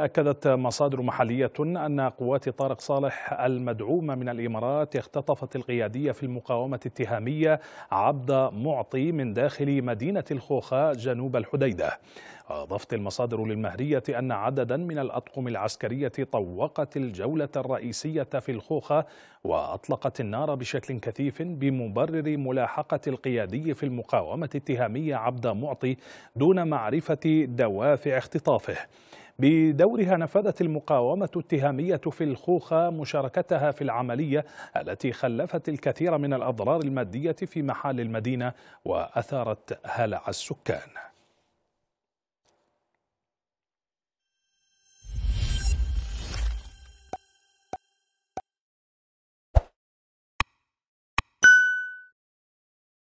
أكدت مصادر محلية أن قوات طارق صالح المدعومة من الإمارات اختطفت القيادية في المقاومة التهامية عبد معطي من داخل مدينة الخوخة جنوب الحديدة. أضافت المصادر للمهرية أن عددا من الأطقم العسكرية طوقت الجولة الرئيسية في الخوخة وأطلقت النار بشكل كثيف بمبرر ملاحقة القيادي في المقاومة التهامية عبد معطي دون معرفة دوافع اختطافه. بدورها نفذت المقاومة التهامية في الخوخة مشاركتها في العملية التي خلفت الكثير من الأضرار المادية في محال المدينة وأثارت هلع السكان.